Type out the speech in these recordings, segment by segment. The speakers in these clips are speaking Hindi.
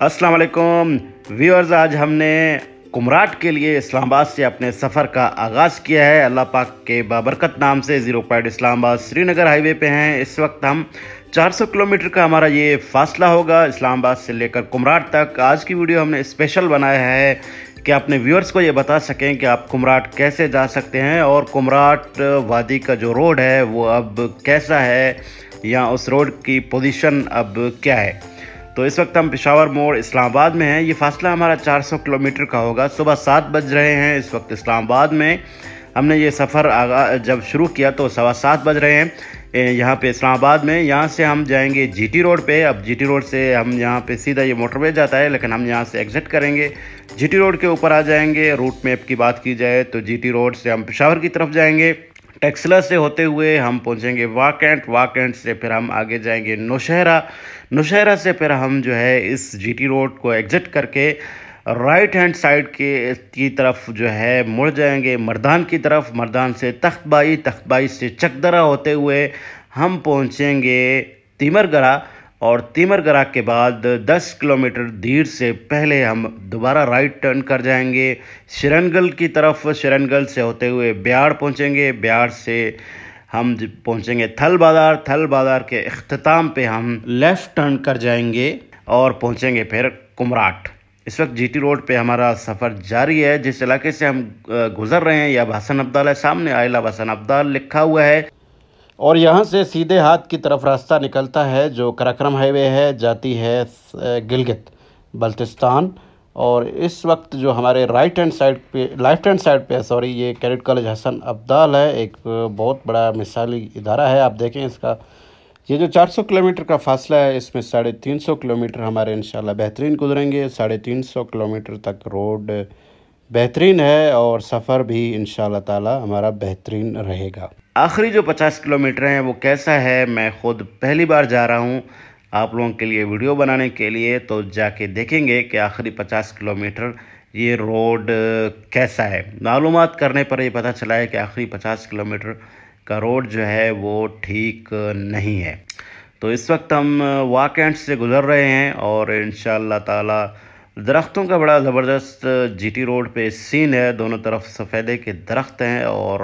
अस्सलाम वालेकुम व्यूअर्स आज हमने कुमराट के लिए इस्लामाबाद से अपने सफ़र का आगाज़ किया है। अल्लाह पाक के बाबरकत नाम से zero point Islamabad Srinagar highway पे हैं। इस वक्त हम 400 किलोमीटर का हमारा ये फासला होगा इस्लामाबाद से लेकर कुमराट तक। आज की वीडियो हमने स्पेशल बनाया है कि अपने व्यूअर्स को ये बता सकें कि आप कुमराट कैसे जा सकते हैं और कुमराट वादी का जो रोड है वो अब कैसा है या उस रोड की पोजीशन अब क्या है। तो इस वक्त हम पिशावर मोड़ इस्लामाबाद में हैं। ये फासला हमारा 400 किलोमीटर का होगा। सुबह सात बज रहे हैं इस वक्त इस्लामाबाद में। हमने ये सफ़र आगा जब शुरू किया तो सवा सात बज रहे हैं यहाँ पे इस्लामाबाद में। यहाँ से हम जाएँगे जीटी रोड पे। अब जीटी रोड से हम यहाँ पे सीधा ये मोटरवे जाता है, लेकिन हम यहाँ से एग्ज़िट करेंगे। जीटी रोड के ऊपर आ जाएँगे। रूट मैप की बात की जाए तो जीटी रोड से हम पिशावर की तरफ़ जाएँगे। टेक्सला से होते हुए हम पहुँचेंगे वाकेंट वाकेंट से फिर हम आगे जाएँगे नौशहरा। नौशहरा से फिर हम जो है इस जीटी रोड को एग्ज़िट करके राइट हैंड साइड के, की तरफ़ जो है मुड़ जाएँगे। मर्दान की तरफ़, मर्दान से तख्तबाई तख्तबाई से चकदरा होते हुए हम पहुँचेंगे तिमरगढ़ा। और तीमरगरा के बाद 10 किलोमीटर धीर से पहले हम दोबारा राइट टर्न कर जाएँगे। शरणगल की तरफ़ शरणगल से होते हुए ब्याड़ पहुँचेंगे। ब्याड़ से हम पहुँचेंगे थल बाज़ार। थल बाज़ार के अख्ताम पे हम लेफ़्ट टर्न कर जाएँगे और पहुँचेंगे फिर कुमराट। इस वक्त जीटी रोड पे हमारा सफ़र जारी है। जिस इलाके से हम गुज़र रहे हैं या भासन अब्दाल है। सामने आयला भासन अब्दाल लिखा हुआ है। और यहाँ से सीधे हाथ की तरफ़ रास्ता निकलता है, जो कराक्रम हाईवे है, जाती है गिलगित बल्तिस्तान। और इस वक्त जो हमारे राइट हैंड साइड पे लेफ़्ट हैंड साइड पे सॉरी ये कैडेट कॉलेज हसन अब्दाल है, एक बहुत बड़ा मिसाली इदारा है, आप देखें इसका। ये जो 400 किलोमीटर का फासला है, इसमें साढ़े तीन सौ किलोमीटर हमारे इंशाल्लाह बेहतरीन गुजरेंगे, साढ़े तीन सौ किलोमीटर तक रोड बेहतरीन है और सफ़र भी इन ताला हमारा बेहतरीन रहेगा। आखिरी जो पचास किलोमीटर हैं, वो कैसा है, मैं ख़ुद पहली बार जा रहा हूँ। आप लोगों के लिए वीडियो बनाने के लिए तो जाके देखेंगे कि आखिरी पचास किलोमीटर, ये रोड कैसा है। मालूम करने पर ये पता चला है कि आखिरी पचास किलोमीटर का रोड जो है, वो ठीक नहीं है। तो इस वक्त हम वाकेंट से गुज़र रहे हैं और इन ताला दरख्तों का बड़ा ज़बरदस्त जीटी रोड पे सीन है। दोनों तरफ़ सफ़ेदे के दरख्त हैं और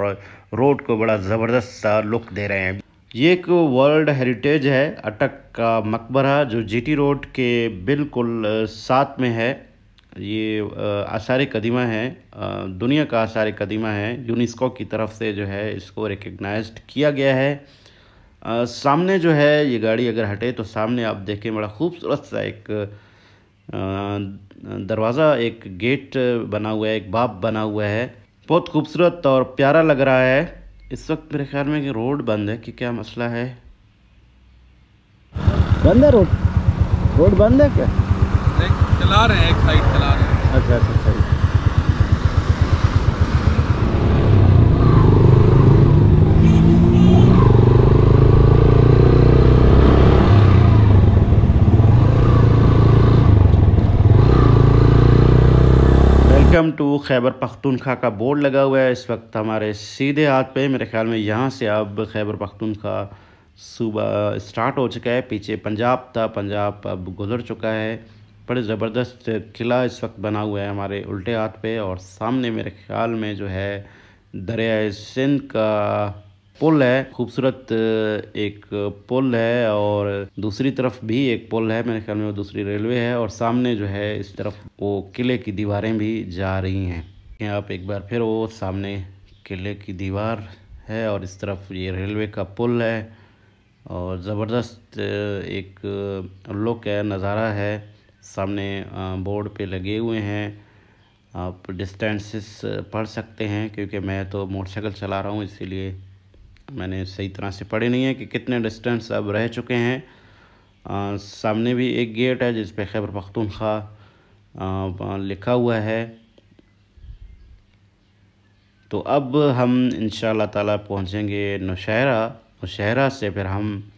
रोड को बड़ा ज़बरदस्त सा लुक दे रहे हैं। ये एक वर्ल्ड हेरिटेज है। अटक का मकबरा जो जीटी रोड के बिल्कुल साथ में है। ये आसार कदीमा है। दुनिया का आसार कदीमा है। यूनेस्को की तरफ़ से जो है इसको रिकग्नाइज किया गया है। आ, सामने जो है ये गाड़ी अगर हटे तो सामने आप देखें बड़ा खूबसूरत सा एक दरवाज़ा एक गेट बना हुआ है एक बाप बना हुआ है। बहुत खूबसूरत और प्यारा लग रहा है। इस वक्त मेरे ख्याल में कि रोड बंद है कि क्या मसला है? बंद है रोड? रोड बंद है क्या? चला रहे हैं एक साइड चला रहे हैं। अच्छा अच्छा सही खैबर पख्तूनखा का बोर्ड लगा हुआ है। इस वक्त हमारे सीधे हाथ पे, मेरे ख्याल में यहाँ से अब खैबर पख्तूनखा सुबह स्टार्ट हो चुका है। पीछे पंजाब था, पंजाब अब गुजर चुका है। बड़े ज़बरदस्त किला इस वक्त बना हुआ है हमारे उल्टे हाथ पे और सामने मेरे ख्याल में जो है दरिया सिंध का पुल है, खूबसूरत एक पुल है और दूसरी तरफ़ भी एक पुल है, मेरे ख्याल में वो दूसरी रेलवे है और सामने जो है इस तरफ़ वो किले की दीवारें भी जा रही हैं। यहाँ आप एक बार फिर वो सामने किले की दीवार है और इस तरफ़ ये रेलवे का पुल है और ज़बरदस्त एक लुक है, नज़ारा है। सामने बोर्ड पे लगे हुए हैं। आप डिस्टेंसेस पढ़ सकते हैं क्योंकि मैं तो मोटरसाइकिल चला रहा हूँ, इसीलिए मैंने सही तरह से पढ़े नहीं है कि कितने डिस्टेंस अब रह चुके हैं। आ, सामने भी एक गेट है जिस पे खैबर पख्तूनख्वा लिखा हुआ है। तो अब हम इन ताला पहुँचेंगे नौशहरा। नौशहरा से फिर हम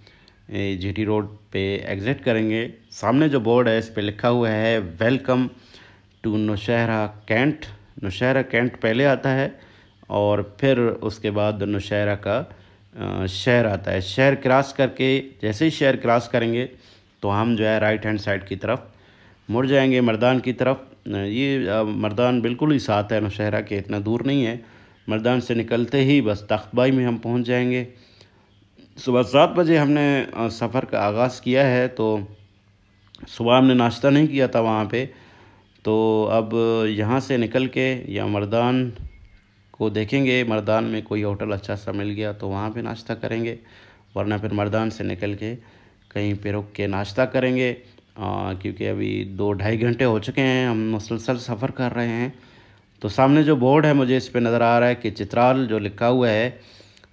जीटी रोड पे एग्ज़िट करेंगे। सामने जो बोर्ड है इस पर लिखा हुआ है welcome to Nowshera cantt. Nowshera cantt पहले आता है और फिर उसके बाद नौशहरा का शहर आता है। शहर क्रॉस करके, जैसे ही शहर क्रॉस करेंगे तो हम जो है राइट हैंड साइड की तरफ़ मुड़ जाएँगे, मर्दान की तरफ़। ये मर्दान बिल्कुल ही साथ है, नौशहरा के, इतना दूर नहीं है। मर्दान से निकलते ही बस तख्तबाई में हम पहुँच जाएँगे। सुबह सात बजे हमने सफ़र का आगाज़ किया है तो सुबह हमने नाश्ता नहीं किया था वहाँ पे। तो अब यहाँ से निकल के, या मर्दान को देखेंगे, मर्दान में कोई होटल अच्छा सा मिल गया तो वहाँ पे नाश्ता करेंगे, वरना फिर मर्दान से निकल के कहीं पे रुक के नाश्ता करेंगे। क्योंकि अभी दो ढाई घंटे हो चुके हैं, हम मुसलसल सफ़र कर रहे हैं। तो सामने जो बोर्ड है, मुझे इस पर नज़र आ रहा है कि चित्राल जो लिखा हुआ है,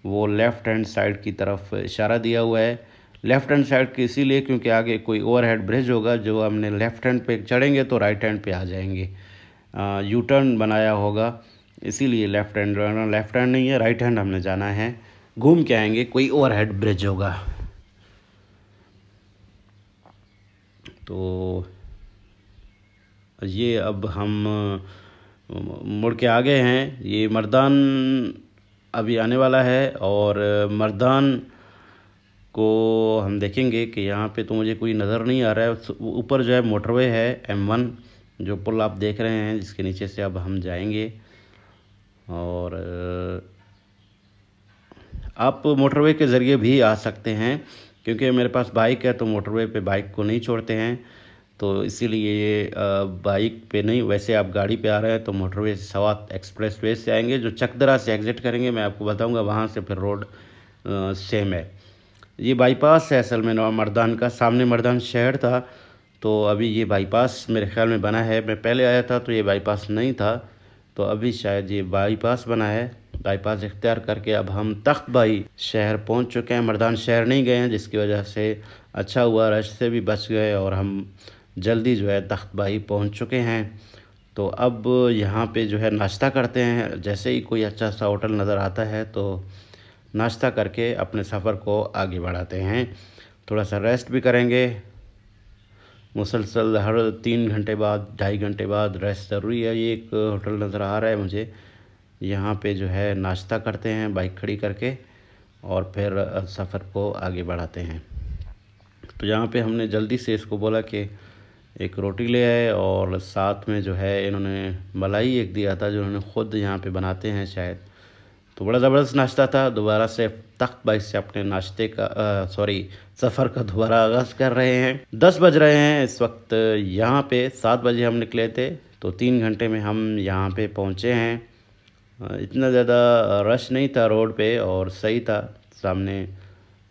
वो लेफ़्ट हैंड साइड की तरफ़ इशारा दिया हुआ है। लेफ़्ट हैंड साइड की इसीलिए क्योंकि आगे कोई ओवरहेड ब्रिज होगा, जो हमने लेफ़्ट हैंड पे चढ़ेंगे तो राइट हैंड पे आ जाएँगे। यू टर्न बनाया होगा। इसीलिए लेफ़्ट हैंड लेफ़्ट हैंड नहीं है राइट हैंड हमने जाना है। घूम के आएँगे, कोई ओवरहेड ब्रिज होगा। तो ये अब हम, मुड़ के आ गए हैं। ये मर्दान अभी आने वाला है और मर्दान को हम देखेंगे कि यहाँ पे तो मुझे कोई नज़र नहीं आ रहा है। ऊपर जो है मोटरवे है एम वन जो पुल आप देख रहे हैं, जिसके नीचे से अब हम जाएँगे। और आप मोटरवे के ज़रिए भी आ सकते हैं, क्योंकि मेरे पास बाइक है तो मोटरवे पे बाइक को नहीं छोड़ते हैं। तो इसीलिए ये बाइक पे नहीं, वैसे आप गाड़ी पे आ रहे हैं तो मोटरवे सवात एक्सप्रेस वे से आएँगे, जो चकदरा से एग्ज़िट करेंगे, मैं आपको बताऊँगा, वहाँ से फिर रोड सेम है। ये बाईपास है असल में मर्दान का, सामने मर्दान शहर था तो अभी ये बाईपास मेरे ख्याल में बना है। मैं पहले आया था तो ये बाईपास नहीं था तो अभी शायद ये बाईपास बना है। बाईपास इख्तियार करके अब हम तख्त बाई शहर पहुँच चुके हैं। मर्दान शहर नहीं गए हैं, जिसकी वजह से अच्छा हुआ, रश से भी बच गए और हम जल्दी जो है तख्त बाई पहुँच चुके हैं। तो अब यहाँ पे जो है नाश्ता करते हैं। जैसे ही कोई अच्छा सा होटल नज़र आता है तो नाश्ता करके अपने सफ़र को आगे बढ़ाते हैं। थोड़ा सा रेस्ट भी करेंगे। मुसलसल हर तीन घंटे बाद, ढाई घंटे बाद रेस्ट ज़रूरी है। ये एक होटल नज़र आ रहा है मुझे। यहाँ पे जो है नाश्ता करते हैं, बाइक खड़ी करके और फिर सफ़र को आगे बढ़ाते हैं। तो यहाँ पे हमने जल्दी से इसको बोला कि एक रोटी ले आए और साथ में जो है इन्होंने मलाई एक दिया था जो उन्होंने ख़ुद यहाँ पे बनाते हैं शायद। तो बड़ा ज़बरदस्त नाश्ता था। दोबारा से तख्त बाइक से अपने नाश्ते का सॉरी सफ़र का दोबारा आगाज़ कर रहे हैं। दस बज रहे हैं इस वक्त, यहाँ पे सात बजे हम निकले थे तो तीन घंटे में हम यहाँ पे पहुँचे हैं। इतना ज़्यादा रश नहीं था रोड पे और सही था, सामने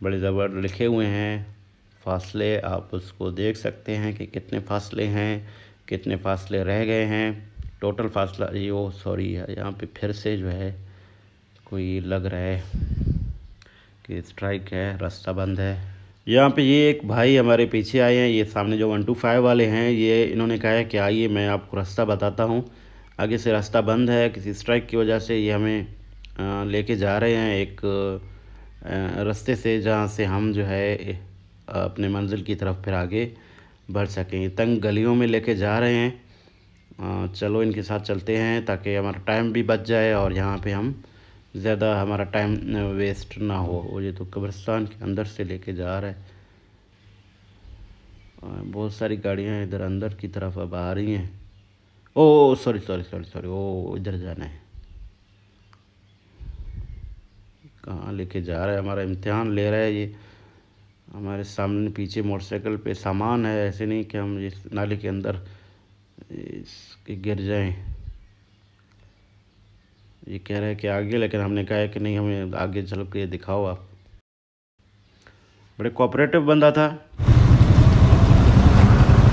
बड़े ज़बर लिखे हुए हैं। फासले आप उसको देख सकते हैं कि कितने फासले हैं, कितने फासले रह गए हैं। टोटल फासला, ये वो सॉरी यहाँ पे फिर से जो है कोई लग रहा है। कि स्ट्राइक है, रास्ता बंद है। यहाँ पे ये एक भाई हमारे पीछे आए हैं, ये सामने जो वन टू फाइव वाले हैं, ये इन्होंने कहा है कि आइए, मैं आपको रास्ता बताता हूँ। आगे से रास्ता बंद है, किसी स्ट्राइक की वजह से ये हमें लेके जा रहे हैं एक रास्ते से, जहाँ से हम जो है अपने मंजिल की तरफ़ फिर आगे बढ़ सकें। तंग गलियों में लेके जा रहे हैं। चलो इनके साथ चलते हैं ताकि हमारा टाइम भी बच जाए और यहाँ पे हम ज़्यादा हमारा टाइम वेस्ट ना हो। वो ये तो कब्रस्तान के अंदर से लेके जा रहा है। बहुत सारी गाड़ियाँ इधर अंदर की तरफ़ अब आ रही हैं। Oh sorry sorry sorry sorry ओ इधर जाना है। कहाँ लेके जा रहा है? हमारा इम्तिहान ले रहा है ये। हमारे सामने पीछे मोटरसाइकिल पे सामान है। ऐसे नहीं कि हम इस नाले के अंदर इसके गिर जाएँ। ये कह रहे हैं कि आगे लेकिन हमने कहा है कि नहीं हमें आगे चल के दिखाओ आप। बड़े कोऑपरेटिव बंदा था।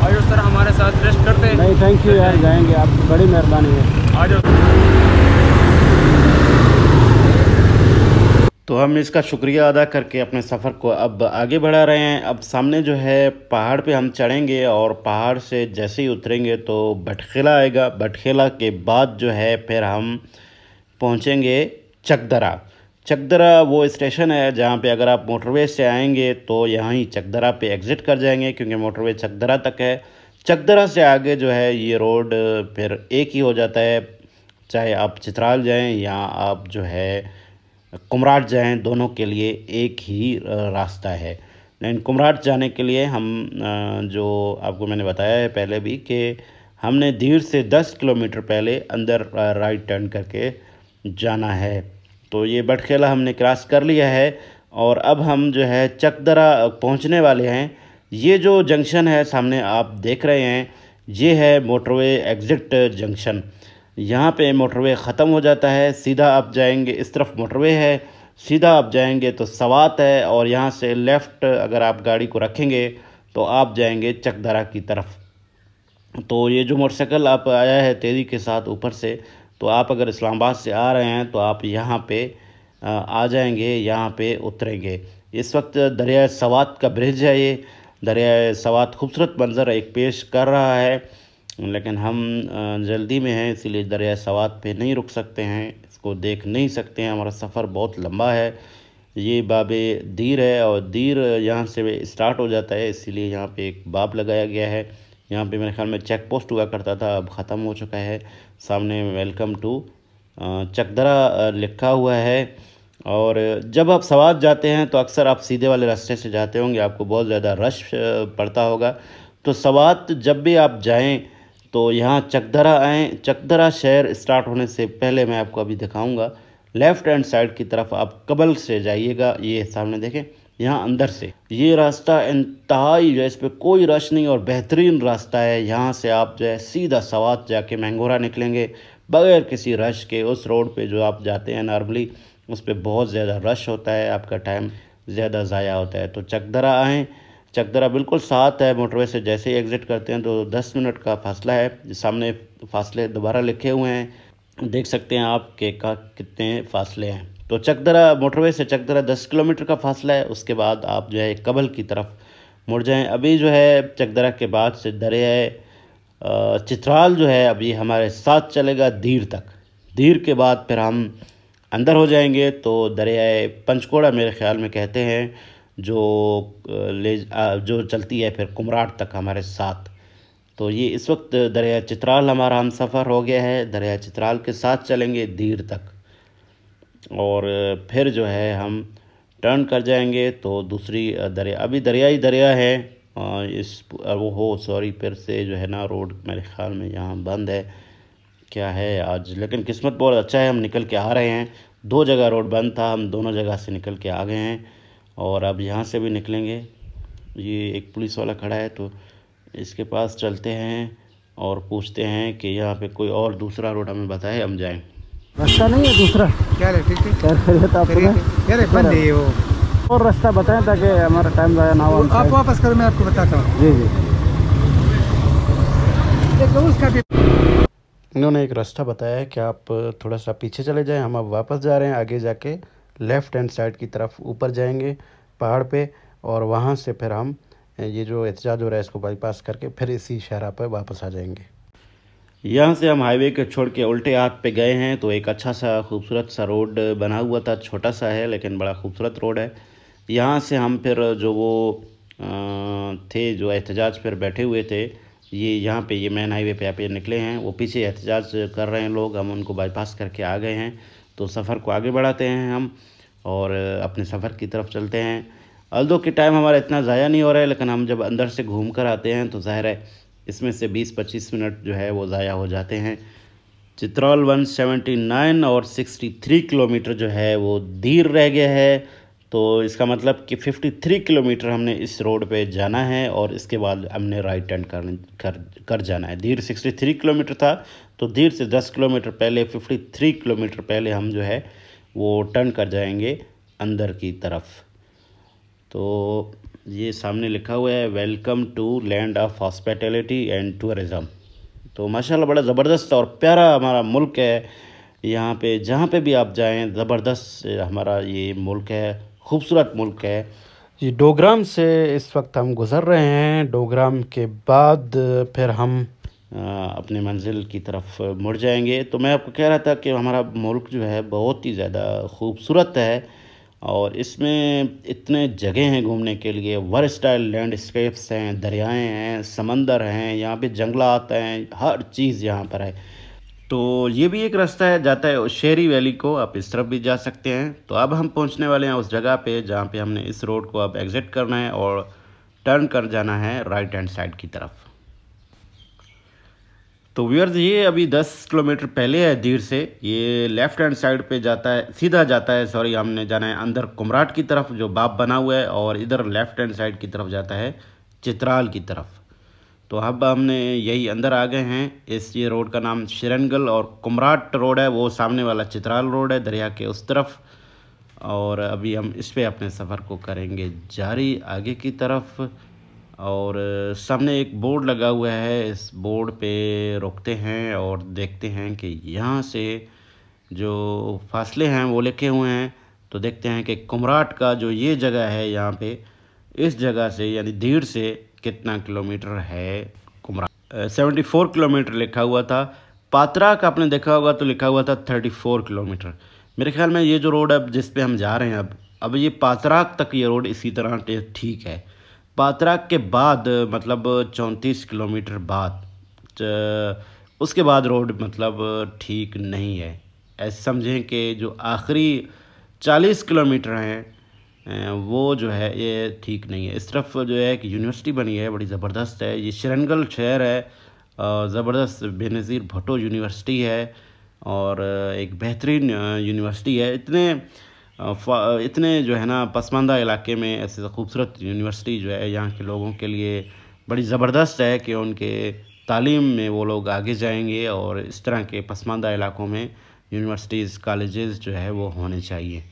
आयो सर हमारे साथ रेस्ट करते हैं। नहीं थैंक यू यार जाएँगे आपकी बड़ी मेहरबानी है। आ जाओ तो हम इसका शुक्रिया अदा करके अपने सफ़र को अब आगे बढ़ा रहे हैं। अब सामने जो है पहाड़ पे हम चढ़ेंगे और पहाड़ से जैसे ही उतरेंगे तो बटखेला आएगा। बटखेला के बाद जो है फिर हम पहुँचेंगे चकदरा। चकदरा वो स्टेशन है जहाँ पे अगर आप मोटरवे से आएँगे तो यहाँ ही चकदरा पे एग्ज़िट कर जाएँगे, क्योंकि मोटरवे चकदरा तक है। चकदरा से आगे जो है ये रोड फिर एक ही हो जाता है। चाहे आप चित्राल जाएँ या आप जो है कुमराट जाएँ, दोनों के लिए एक ही रास्ता है। लेकिन कुमराट जाने के लिए हम जो आपको मैंने बताया है पहले भी कि हमने धीर से दस किलोमीटर पहले अंदर राइट टर्न करके जाना है। तो ये बटखेला हमने क्रॉस कर लिया है और अब हम जो है चकदरा पहुँचने वाले हैं। ये जो जंक्शन है सामने आप देख रहे हैं, ये है मोटरवे एग्ज़िट जंक्शन। यहाँ पे मोटरवे ख़त्म हो जाता है, सीधा आप जाएँगे, इस तरफ़ मोटरवे है, सीधा आप जाएँगे तो सवात है और यहाँ से लेफ़्ट अगर आप गाड़ी को रखेंगे तो आप जाएँगे चकदरा की तरफ़। तो ये जो मोटरसाइकिल आप आया है तेज़ी के साथ ऊपर से तो आप अगर इस्लामाबाद से आ रहे हैं तो आप यहाँ पे आ जाएँगे, यहाँ पे उतरेंगे। इस वक्त दरिया सवात का ब्रिज है ये। दरिया सवात खूबसूरत मंज़र एक पेश कर रहा है, लेकिन हम जल्दी में हैं, इसीलिए दरिया सवात पे नहीं रुक सकते हैं, इसको देख नहीं सकते हैं। हमारा सफ़र बहुत लंबा है। ये बाब दीर है और दीर यहाँ से स्टार्ट हो जाता है, इसीलिए यहाँ पे एक बाब लगाया गया है। यहाँ पे मेरे ख्याल में चेक पोस्ट हुआ करता था, अब ख़त्म हो चुका है। सामने वेलकम टू चकदरा लिखा हुआ है। और जब आप सवाद जाते हैं तो अक्सर आप सीधे वाले रास्ते से जाते होंगे, आपको बहुत ज़्यादा रश पड़ता होगा। तो सवात जब भी आप जाएँ तो यहाँ चकदरा आएँ। चकदरा शहर स्टार्ट होने से पहले मैं आपको अभी दिखाऊँगा। लेफ़्ट हैंड साइड की तरफ़ आप कबल से जाइएगा, ये सामने देखें। यहाँ अंदर से। ये रास्ता इंतहाई जो है, इस पर कोई रश नहीं और बेहतरीन रास्ता है। यहाँ से आप जो है, सीधा सवात जाके मैंगोरा निकलेंगे। बगैर किसी रश के उस रोड पे जो आप जाते हैं नॉर्मली, उस पर बहुत ज़्यादा रश होता है, आपका टाइम ज़्यादा ज़ाया होता है। तो चकदरा आएँ। चकदरा बिल्कुल साथ है, मोटरवे से जैसे ही एग्ज़िट करते हैं तो दस मिनट का फासला है। सामने फासले दोबारा लिखे हुए हैं। देख सकते हैं आप के का कितने फासले हैं। तो चकदरा मोटरवे से चकदरा दस किलोमीटर का फासला है। उसके बाद आप जो है कबल की तरफ़ मुड़ जाएँ। अभी जो है चकदरा के बाद से दरिया चित्राल जो है अभी हमारे साथ चलेगा धीर तक। धीर के बाद फिर हम अंदर हो जाएँगे। तो दरियाए पंचकोड़ा मेरे ख्याल में कहते हैं, जो ले जो चलती है फिर कुमराट तक हमारे साथ। तो ये इस वक्त दरिया चित्राल हमारा हम सफ़र हो गया है। दरिया चित्राल के साथ चलेंगे धीर तक। और फिर जो है हम टर्न कर जाएँगे तो दूसरी दरिया, अभी दरियाई दरिया है इस वो हो सॉरी फिर से जो है ना रोड मेरे ख्याल में यहाँ बंद है। क्या है आज? लेकिन किस्मत बहुत अच्छा है, हम निकल के आ रहे हैं। दो जगह रोड बंद था, हम दोनों जगह से निकल के आ गए हैं और अब यहाँ से भी निकलेंगे। ये एक पुलिस वाला खड़ा है तो इसके पास चलते हैं और पूछते हैं कि यहाँ पे कोई और दूसरा रोड हमें बताए, हम जाएँ। रास्ता नहीं है दूसरा? क्या ठीक ठीक? क्या वो। और रास्ता बताएँ ताकि हमारा टाइम ज़ाया ना हो आप वापस करो मैं आपको बताता हूँ। जी जी। इन्होंने एक रास्ता बताया है कि आप थोड़ा सा पीछे चले जाएँ हम अब वापस जा रहे हैं आगे जाके लेफ़्ट हैंड साइड की तरफ़ ऊपर जाएँगे पहाड़ पे और वहाँ से फिर हम ये जो एहतजाज हो रहा है इसको बाईपास करके फिर इसी शहरा पर वापस आ जाएँगे। यहाँ से हम हाईवे के छोड़ के उल्टे हाथ पे गए हैं तो एक अच्छा सा खूबसूरत सा रोड बना हुआ था, छोटा सा है, लेकिन बड़ा खूबसूरत रोड है। यहाँ से हम फिर जो वो थे, जो एहतजाज पर बैठे हुए थे, ये यहाँ पे ये मेन हाईवे पे यहाँ पे निकले हैं। वो पीछे एहतजाज कर रहे हैं लोग, हम उनको बाईपास करके आ गए हैं। तो सफ़र को आगे बढ़ाते हैं हम, और अपने सफ़र की तरफ़ चलते हैं। अल्दो के टाइम हमारा इतना ज़ाया नहीं हो रहा है, लेकिन हम जब अंदर से घूम कर आते हैं तो ज़ाहिर है इसमें से 20-25 मिनट जो है वो ज़ाया हो जाते हैं। चित्रौल 179 और 63 किलोमीटर जो है वो धीर रह गया है। तो इसका मतलब कि 53 किलोमीटर हमने इस रोड पे जाना है और इसके बाद हमने राइट टर्न कर कर कर जाना है। धीर 63 किलोमीटर था तो धीर से 10 किलोमीटर पहले 53 किलोमीटर पहले हम जो है वो टर्न कर जाएँगे अंदर की तरफ़। तो ये सामने लिखा हुआ है welcome to land of hospitality and tourism तो माशाल्लाह बड़ा ज़बरदस्त और प्यारा हमारा मुल्क है। यहाँ पे जहाँ पे भी आप जाएँ ज़बरदस्त हमारा ये मुल्क है खूबसूरत मुल्क है। ये डोग्राम से इस वक्त हम गुज़र रहे हैं। डोग्राम के बाद फिर हम अपने मंजिल की तरफ़ मुड़ जाएँगे। तो मैं आपको कह रहा था कि हमारा मुल्क जो है बहुत ही ज़्यादा खूबसूरत है। और इसमें इतने जगह हैं घूमने के लिए। वर स्टाइल लैंडस्केप्स हैं, दरियाएँ हैं, समंदर हैं, यहाँ पे जंगलात हैं, हर चीज़ यहाँ पर है। तो ये भी एक रास्ता है, जाता है शेरी वैली को। आप इस तरफ़ भी जा सकते हैं। तो अब हम पहुँचने वाले हैं उस जगह पे जहाँ पे हमने इस रोड को अब एग्ज़िट करना है और टर्न कर जाना है राइट हैंड साइड की तरफ़। तो व्यूअर्स ये अभी 10 किलोमीटर पहले है धीर से। ये लेफ़्ट हैंड साइड पे जाता है, सीधा जाता है सॉरी हमने जाना है अंदर कुमराट की तरफ़, जो बाप बना हुआ है, और इधर लेफ़्ट हैंड साइड की तरफ़ जाता है, चित्राल की तरफ़। तो अब हमने यही अंदर आ गए हैं। इस ये रोड का नाम शिरनगल और कुमराट रोड है, वो सामने वाला चित्राल रोड है, दरिया के उस तरफ़। और अभी हम इस पर अपने सफ़र को करेंगे जारी आगे की तरफ़। और सामने एक बोर्ड लगा हुआ है। इस बोर्ड पे रोकते हैं और देखते हैं कि यहाँ से जो फासले हैं वो लिखे हुए हैं। तो देखते हैं कि कुमराट का जो ये जगह है यहाँ पे, इस जगह से यानी धीर से कितना किलोमीटर है कुमराट सेवेंटी फोर किलोमीटर लिखा हुआ था। पात्रा का आपने देखा होगा तो लिखा हुआ था थर्टी फोर किलोमीटर। मेरे ख्याल में ये जो रोड अब जिस पे हम जा रहे हैं अब अब ये पात्राक तक ये रोड इसी तरह ठीक है। पात्राक के बाद मतलब चौंतीस किलोमीटर बाद उसके बाद रोड मतलब ठीक नहीं है। ऐसे समझें कि जो आखिरी चालीस किलोमीटर हैं वो जो है, ये ठीक नहीं है। इस तरफ़ जो है कि यूनिवर्सिटी बनी है, बड़ी ज़बरदस्त है। ये शरनगल शहर है ज़बरदस्त बेनज़ीर भुट्टो यूनिवर्सिटी है, और एक बेहतरीन यूनिवर्सिटी है। इतने इतने जो है ना पसमानदा इलाके में ऐसे खूबसूरत यूनिवर्सिटी जो है यहाँ के लोगों के लिए बड़ी ज़बरदस्त है कि उनके तालीम में वो लोग आगे जाएँगे और इस तरह के पसमानदा इलाकों में यूनिवर्सिटीज़ कॉलेजेस जो है वो होने चाहिए।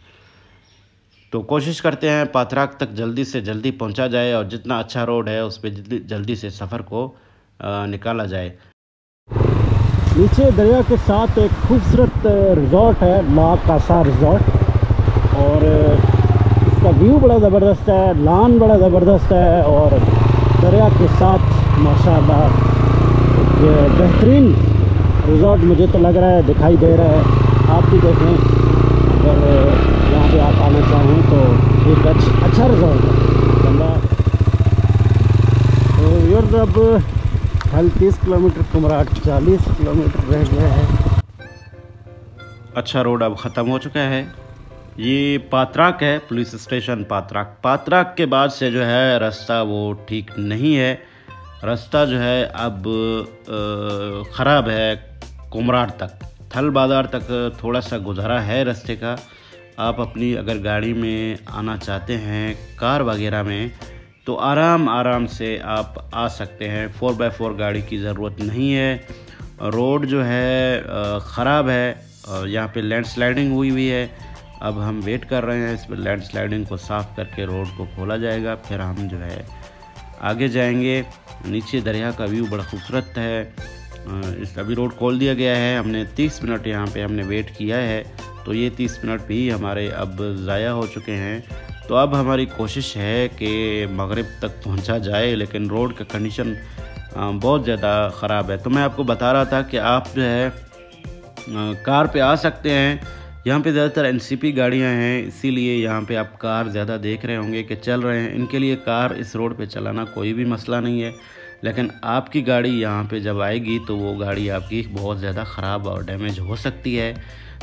तो कोशिश करते हैं पाथराक तक जल्दी से जल्दी पहुँचा जाए और जितना अच्छा रोड है उस पर जल्दी से सफ़र को निकाला जाए। नीचे दरिया के साथ एक खूबसूरत रिजॉर्ट है माँ कासा रिजॉर्ट और, इसका व्यू बड़ा ज़बरदस्त है लान बड़ा ज़बरदस्त है और दरिया के साथ, माशाल्लाह, एक बेहतरीन रिजॉर्ट मुझे तो लग रहा है, दिखाई दे रहा है। आप भी देखें, अगर, यहाँ पे आप आना चाहें तो एक अच्छा अच्छा रिजॉर्ट है। तो यार अब अड़तीस किलोमीटर कुमराट, चालीस किलोमीटर रह गया है। अच्छा रोड अब ख़त्म हो चुका है। ये पात्राक है, पुलिस स्टेशन पात्राक। पात्राक के बाद से जो है, रास्ता वो ठीक नहीं है। रास्ता जो है, अब ख़राब है कुमराट तक। थल बाज़ार तक थोड़ा सा गुजारा है रास्ते का। आप अपनी अगर गाड़ी में आना चाहते हैं, कार वगैरह में तो आराम आराम से आप आ सकते हैं। फ़ोर बाई फोर गाड़ी की ज़रूरत नहीं है। रोड जो है ख़राब है यहाँ पे लैंड स्लाइडिंग हुई हुई है। अब हम वेट कर रहे हैं इस पर लैंड स्लाइडिंग को साफ़ करके रोड को खोला जाएगा, फिर हम जो है आगे जाएँगे। नीचे दरिया का व्यू बड़ा खूबसूरत है। इस अभी रोड खोल दिया गया है। हमने 30 मिनट यहाँ पे हमने वेट किया है। तो ये 30 मिनट भी हमारे अब ज़ाया हो चुके हैं। तो अब हमारी कोशिश है कि मगरब तक पहुँचा जाए, लेकिन रोड का कंडीशन बहुत ज़्यादा ख़राब है। तो मैं आपको बता रहा था कि आप जो है कार पे आ सकते हैं। यहाँ पे ज़्यादातर NCP गाड़ियाँ हैं, इसीलिए यहाँ पे आप कार ज़्यादा देख रहे होंगे कि चल रहे हैं। इनके लिए कार इस रोड पे चलाना कोई भी मसला नहीं है, लेकिन आपकी गाड़ी यहाँ पे जब आएगी तो वो गाड़ी आपकी बहुत ज़्यादा ख़राब और डैमेज हो सकती है।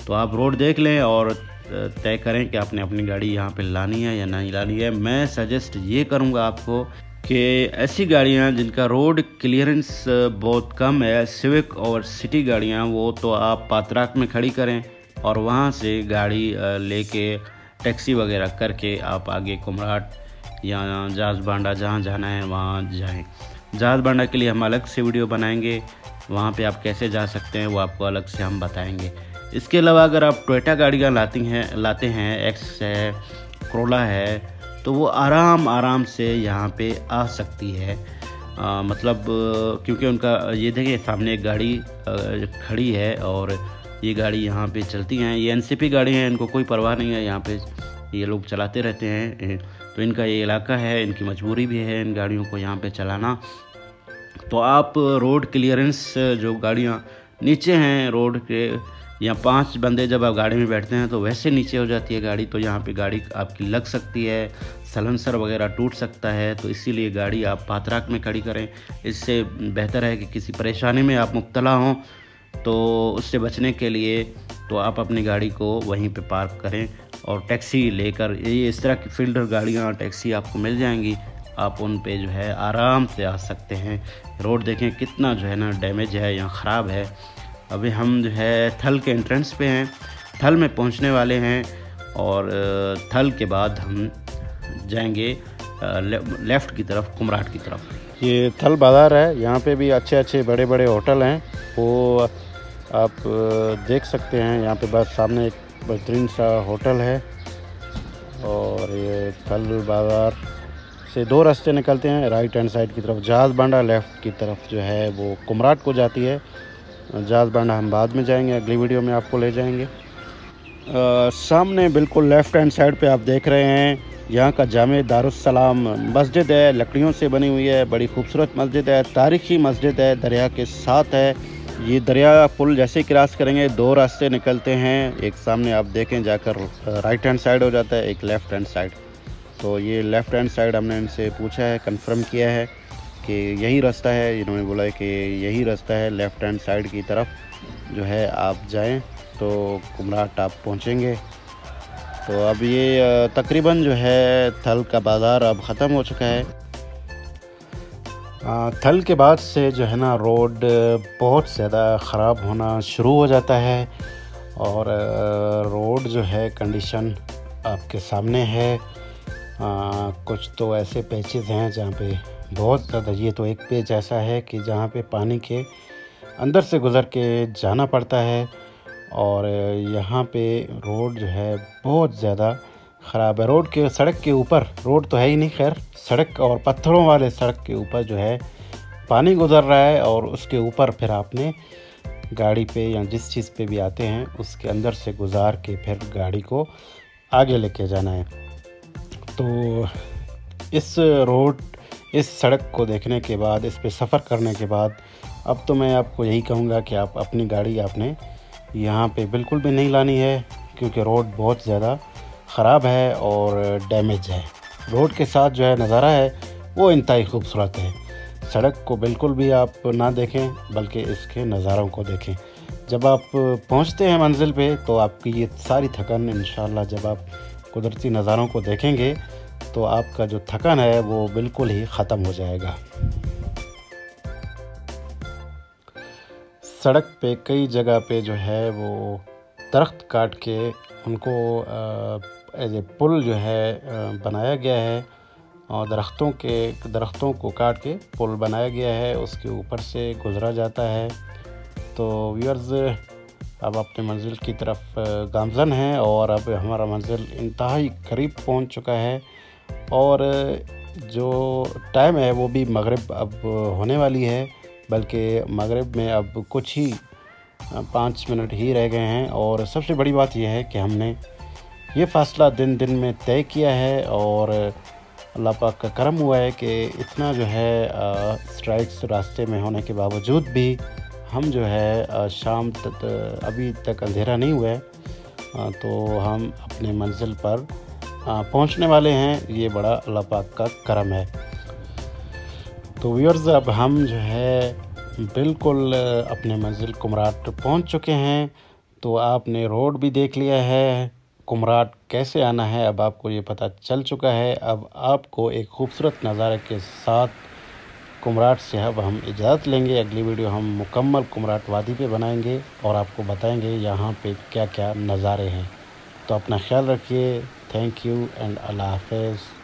तो आप रोड देख लें और तय करें कि आपने अपनी गाड़ी यहाँ पे लानी है या नहीं लानी है। मैं सजेस्ट ये करूँगा आपको कि ऐसी गाड़ियाँ जिनका रोड क्लियरेंस बहुत कम है सिविक और सिटी गाड़ियाँ, वो तो आप पात्राक में खड़ी करें। और वहाँ से गाड़ी लेके टैक्सी वगैरह करके आप आगे कुमराट या जहाज़ बांडा जहाँ जाना है वहाँ जाएँ। जहाज़ बांडा के लिए हम अलग से वीडियो बनाएँगे। वहाँ पे आप कैसे जा सकते हैं वो आपको अलग से हम बताएँगे। इसके अलावा अगर आप टोयोटा गाड़ियाँ लाती हैं लाते हैं एक्स है क्रोला है तो वो आराम आराम से यहाँ पे आ सकती है। आ, मतलब क्योंकि उनका ये देखिए सामने एक गाड़ी खड़ी है और ये गाड़ी यहाँ पे चलती हैं, ये एनसीपी गाड़ी हैं, इनको कोई परवाह नहीं है, यहाँ पे ये लोग चलाते रहते हैं तो इनका ये इलाका है, इनकी मजबूरी भी है इन गाड़ियों को यहाँ पे चलाना। तो आप रोड क्लियरेंस, जो गाड़ियाँ नीचे हैं रोड के, या पाँच बंदे जब आप गाड़ी में बैठते हैं तो वैसे नीचे हो जाती है गाड़ी तो यहाँ पे गाड़ी आपकी लग सकती है, सलेंसर वगैरह टूट सकता है तो इसीलिए गाड़ी आप पात्राक में खड़ी करें। इससे बेहतर है कि किसी परेशानी में आप मुबतला हों तो उससे बचने के लिए तो आप अपनी गाड़ी को वहीं पे पार्क करें और टैक्सी लेकर ये इस तरह की फील्डर गाड़ियाँ टैक्सी आपको मिल जाएँगी। आप उन पे जो है आराम से आ सकते हैं। रोड देखें कितना जो है ना डैमेज है या ख़राब है। अभी हम जो है थल के एंट्रेंस पे हैं थल में पहुँचने वाले हैं और थल के बाद हम जाएँगे ले, लेफ़्ट की तरफ़ कुमराट की तरफ़। ये थल बाज़ार है यहाँ पे भी अच्छे अच्छे बड़े बड़े होटल हैं। वो आप देख सकते हैं। यहाँ पे बस सामने एक बेहतरीन सा होटल है और ये थल बाज़ार से दो रास्ते निकलते हैं। राइट हैंड साइड की तरफ़ जहाज़ बांडा लेफ़्ट की तरफ़ जो है वो कुमराट को जाती है। जहाज़ बांडा हम बाद में जाएँगे अगली वीडियो में आपको ले जाएँगे। आ, सामने बिल्कुल लेफ़्ट हैंड साइड पे आप देख रहे हैं यहाँ का जाम दारुसलाम मस्जिद है। लकड़ियों से बनी हुई है बड़ी खूबसूरत मस्जिद है तारीख़ी मस्जिद है दरिया के साथ है। ये दरिया पुल जैसे क्रॉस करेंगे, दो रास्ते निकलते हैं। एक सामने आप देखें, जाकर राइट हैंड साइड हो जाता है, एक लेफ़्ट हैंड साइड तो ये लेफ़्ट हैंड साइड हमने इनसे पूछा है कंफर्म किया है कि यही रास्ता है। इन्होंने बोला कि यही रास्ता है लेफ़्ट हैंड साइड की तरफ़ जो है, आप जाएँ तो कुमराट आप पहुँचेंगे। तो अब ये तकरीबन जो है, थल का बाज़ार अब ख़त्म हो चुका है। थल के बाद से जो है ना रोड बहुत ज़्यादा ख़राब होना शुरू हो जाता है और रोड जो है कंडीशन आपके सामने है। आ, कुछ तो ऐसे पैचेज़ हैं जहाँ पे बहुत ज़्यादा ये तो एक पेज ऐसा है कि जहाँ पे पानी के अंदर से गुज़र के जाना पड़ता है और यहाँ पे रोड जो है बहुत ज़्यादा ख़राब है। रोड के, सड़क के ऊपर, रोड तो है ही नहीं, खैर। सड़क और पत्थरों वाले सड़क के ऊपर जो है, पानी गुजर रहा है और उसके ऊपर फिर आपने गाड़ी पे या जिस चीज़ पे भी आते हैं, उसके अंदर से गुज़ार के फिर गाड़ी को आगे लेके जाना है। तो इस रोड, इस सड़क को देखने के बाद, इस पे सफ़र करने के बाद, अब तो मैं आपको यही कहूँगा कि आप अपनी गाड़ी आपने यहाँ पे बिल्कुल भी नहीं लानी है, क्योंकि रोड बहुत ज़्यादा ख़राब है और डैमेज है। रोड के साथ जो है नज़ारा है, वो इंतहाई खूबसूरत है। सड़क को बिल्कुल भी आप ना देखें, बल्कि इसके नज़ारों को देखें। जब आप पहुँचते हैं मंजिल पे तो आपकी ये सारी थकन इन जब आप कुदरती नज़ारों को देखेंगे तो आपका जो थकन है, वो बिल्कुल ही ख़त्म हो जाएगा। सड़क पे कई जगह पे जो है वो दरख्त काट के उनको एज ए पुल जो है बनाया गया है और दरख्तों के, दरख्तों को काट के पुल बनाया गया है, उसके ऊपर से गुज़रा जाता है। तो व्यूअर्स अब अपने मंजिल की तरफ़ गामजन हैं और अब हमारा मंजिल इंतहाई करीब पहुँच चुका है और जो टाइम है वो भी मगरब अब होने वाली है, बल्कि मगरब में अब कुछ ही पाँच मिनट ही रह गए हैं और सबसे बड़ी बात यह है कि हमने ये फ़ासला दिन दिन में तय किया है और अल्लाह पाक का करम हुआ है कि इतना जो है स्ट्राइक्स रास्ते में होने के बावजूद भी हम जो है शाम तक अभी तक अंधेरा नहीं हुआ है। तो हम अपने मंजिल पर पहुँचने वाले हैं। ये बड़ा अल्लाह पाक का करम है। तो व्यूअर्स अब हम जो है, बिल्कुल अपने मंजिल कुमराट पहुँच चुके हैं। तो आपने रोड भी देख लिया है। कुमराट कैसे आना है? अब आपको ये पता चल चुका है। अब आपको एक खूबसूरत नज़ारे के साथ कुमराट से अब हम इजाज़त लेंगे। अगली वीडियो हम मुकम्मल कुमराट वादी पे बनाएँगे और आपको बताएँगे यहाँ पे क्या क्या नज़ारे हैं। तो अपना ख्याल रखिए। थैंक यू एंड अल्लाह हाफिज़।